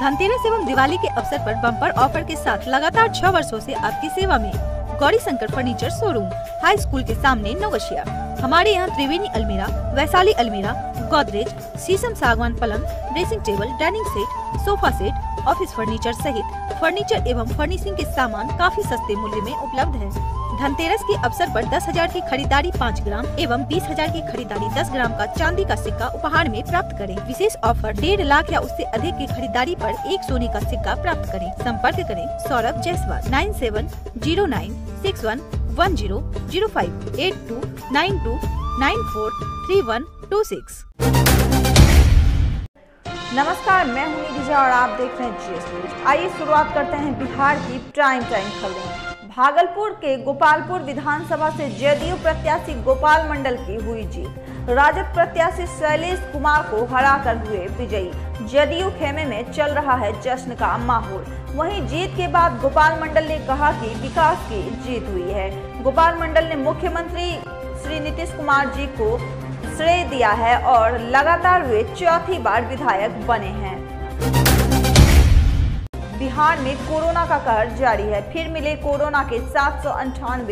धनतेरस एवं दिवाली के अवसर पर बम्पर ऑफ़र के साथ लगातार छह वर्षों से आपकी सेवा में Gauri Shankar furniture showroom high school के सामने नवशिया। हमारे यहाँ त्रिवेणी अलमीरा, वैशाली अलमीरा, गोदरेज, शीशम सागवान पलंग dressing table dining set sofa set office furniture सहित फर्नीचर एवं फर्निशिंग के सामान काफ़ी सस्ते मूल्य में उपलब्ध है। धनतेरस के अवसर पर दस हज़ार की खरीदारी पाँच ग्राम एवं बीस हज़ार की खरीदारी दस ग्राम का चांदी का सिक्का उपहार में प्राप्त करें। विशेष ऑफ़र डेढ़ लाख या उससे अधिक की खरीदारी पर एक सोने का सिक्का प्राप्त करें। संपर्क करें Saurabh Jaiswal, nine seven zero nine six one one zero zero five eight two nine two nine four three one two six. नमस्कार, मैं हूँ निधिजा और आप देख रहे हैं जीएस आइए शुरुआत करते हैं बिहार की प्राइम टाइम खबरें। भागलपुर के गोपालपुर विधानसभा से जदयू प्रत्याशी गोपाल मंडल की हुई जीत। राजद प्रत्याशी शैलेश कुमार को हराकर हुए विजयी। जदयू खेमे में चल रहा है जश्न का माहौल। वहीं जीत के बाद गोपाल मंडल ने कहा कि विकास की जीत हुई है। गोपाल मंडल ने मुख्यमंत्री श्री नीतीश कुमार जी को श्रेय दिया है और लगातार वे चौथी बार विधायक बने हैं। बिहार में कोरोना का कहर जारी है। फिर मिले कोरोना के सात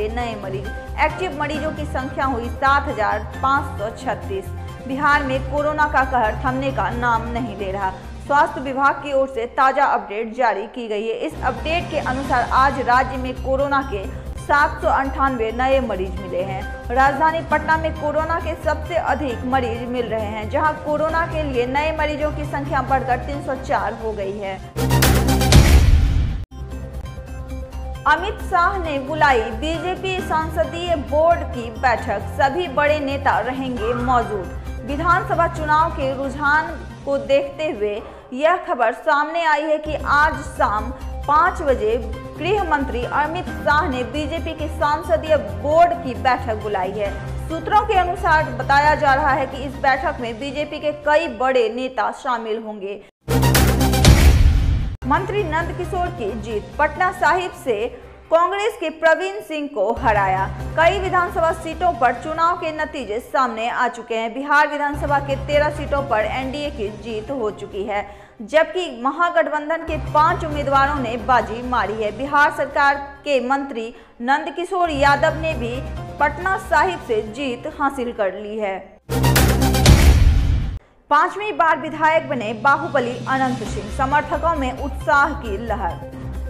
नए मरीज़। एक्टिव मरीजों की संख्या हुई सात हज़ार पाँच सौ छत्तीस। बिहार में कोरोना का कहर थमने का नाम नहीं ले रहा। स्वास्थ्य विभाग की ओर से ताज़ा अपडेट जारी की गई है। इस अपडेट के अनुसार आज राज्य में कोरोना के सात नए मरीज़ मिले हैं। राजधानी पटना में कोरोना के सबसे अधिक मरीज़ मिल रहे हैं, जहाँ कोरोना के लिए नए मरीजों की संख्या बढ़कर 304 हो गई है। अमित शाह ने बुलाई बीजेपी संसदीय बोर्ड की बैठक। सभी बड़े नेता रहेंगे मौजूद। विधानसभा चुनाव के रुझान को देखते हुए यह खबर सामने आई है कि आज शाम पाँच बजे गृह मंत्री अमित शाह ने बीजेपी के संसदीय बोर्ड की बैठक बुलाई है। सूत्रों के अनुसार बताया जा रहा है कि इस बैठक में बीजेपी के कई बड़े नेता शामिल होंगे। मंत्री नंद किशोर की जीत। पटना साहिब से कांग्रेस के प्रवीण सिंह को हराया। कई विधानसभा सीटों पर चुनाव के नतीजे सामने आ चुके हैं। बिहार विधानसभा के तेरह सीटों पर एनडीए की जीत हो चुकी है, जबकि महागठबंधन के पाँच उम्मीदवारों ने बाजी मारी है। बिहार सरकार के मंत्री नंदकिशोर यादव ने भी पटना साहिब से जीत हासिल कर ली है। पांचवी बार विधायक बने बाहुबली अनंत सिंह। समर्थकों में उत्साह की लहर।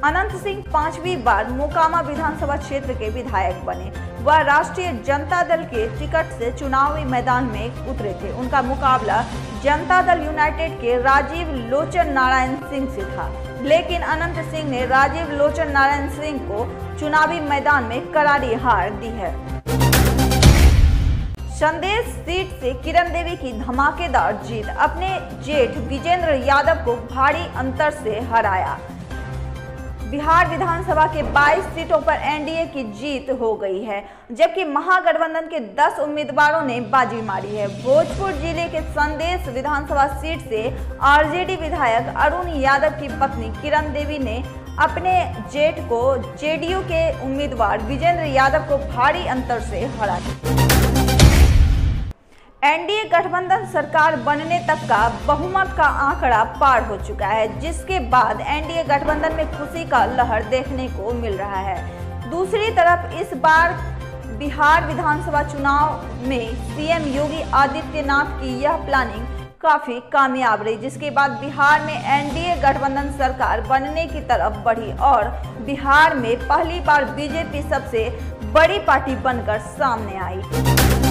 अनंत सिंह पांचवी बार मोकामा विधानसभा क्षेत्र के विधायक बने वह राष्ट्रीय जनता दल के टिकट से चुनावी मैदान में उतरे थे। उनका मुकाबला जनता दल यूनाइटेड के राजीव लोचन नारायण सिंह से था। लेकिन अनंत सिंह ने राजीव लोचन नारायण सिंह को चुनावी मैदान में करारी हार दी है। संदेश सीट से किरण देवी की धमाकेदार जीत। अपने जेठ विजेंद्र यादव को भारी अंतर से हराया। बिहार विधानसभा के 22 सीटों पर एनडीए की जीत हो गई है, जबकि महागठबंधन के 10 उम्मीदवारों ने बाजी मारी है। भोजपुर ज़िले के संदेश विधानसभा सीट से आरजेडी विधायक अरुण यादव की पत्नी किरण देवी ने अपने जेठ को जेडीयू के उम्मीदवार विजेंद्र यादव को भारी अंतर से हराया एनडीए गठबंधन सरकार बनने तक का बहुमत का आंकड़ा पार हो चुका है, जिसके बाद एनडीए गठबंधन में खुशी का लहर देखने को मिल रहा है। दूसरी तरफ़, इस बार बिहार विधानसभा चुनाव में सीएम योगी आदित्यनाथ की यह प्लानिंग काफ़ी कामयाब रही, जिसके बाद बिहार में एनडीए गठबंधन सरकार बनने की तरफ़ बढ़ी और बिहार में पहली बार बीजेपी सबसे बड़ी पार्टी बनकर सामने आई।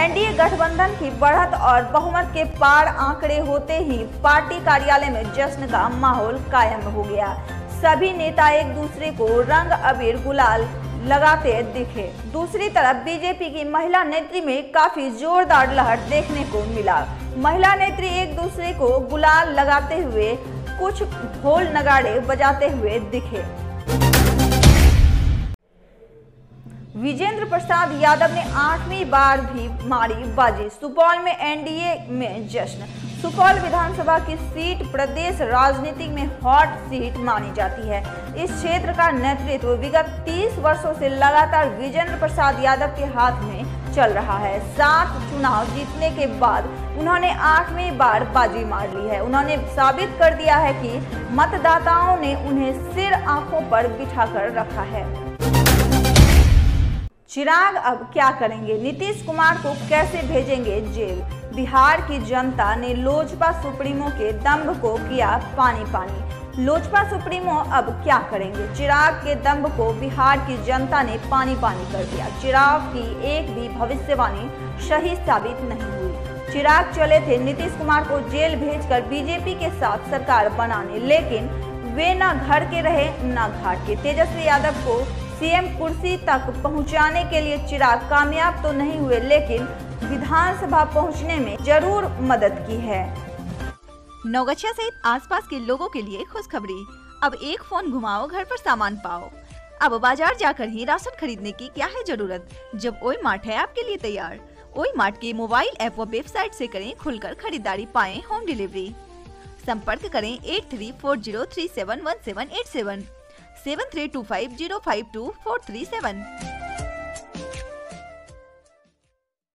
एनडीए गठबंधन की बढ़त और बहुमत के पार आंकड़े होते ही पार्टी कार्यालय में जश्न का माहौल कायम हो गया। सभी नेता एक दूसरे को रंग अबीर गुलाल लगाते दिखे। दूसरी तरफ़ बीजेपी की महिला नेत्री में काफ़ी जोरदार लहर देखने को मिला। महिला नेत्री एक दूसरे को गुलाल लगाते हुए कुछ ढोल नगाड़े बजाते हुए दिखे। विजेंद्र प्रसाद यादव ने आठवीं बार भी मारी बाजी। सुपौल में एनडीए में जश्न। सुपौल विधानसभा की सीट प्रदेश राजनीति में हॉट सीट मानी जाती है। इस क्षेत्र का नेतृत्व विगत 30 वर्षों से लगातार विजेंद्र प्रसाद यादव के हाथ में चल रहा है। सात चुनाव जीतने के बाद उन्होंने आठवीं बार बाजी मार ली है। उन्होंने साबित कर दिया है कि मतदाताओं ने उन्हें सिर आँखों पर बिठाकर रखा है। चिराग अब क्या करेंगे? नीतीश कुमार को कैसे भेजेंगे जेल? बिहार की जनता ने लोजपा सुप्रीमो के दम्भ को किया पानी पानी लोजपा सुप्रीमो अब क्या करेंगे? चिराग के दम्भ को बिहार की जनता ने पानी पानी कर दिया। चिराग की एक भी भविष्यवाणी सही साबित नहीं हुई। चिराग चले थे नीतीश कुमार को जेल भेजकर बीजेपी के साथ सरकार बनाने, लेकिन वे न घर के रहे, न घाट के। तेजस्वी यादव को सीएम कुर्सी तक पहुँचाने के लिए चिराग कामयाब तो नहीं हुए, लेकिन विधानसभा पहुँचने में ज़रूर मदद की है। नौगछिया सहित आसपास के लोगों के लिए खुशखबरी। अब एक फ़ोन घुमाओ, घर पर सामान पाओ। अब बाज़ार जाकर ही राशन खरीदने की क्या है ज़रूरत? जब ओई मार्ट है आपके लिए तैयार। ओई मार्ट के मोबाइल ऐप व वेबसाइट से करें खुलकर खरीदारी, पाएँ होम डिलीवरी। संपर्क करें eight three four zero three seven one seven eight seven. Seven three two five zero five two four three seven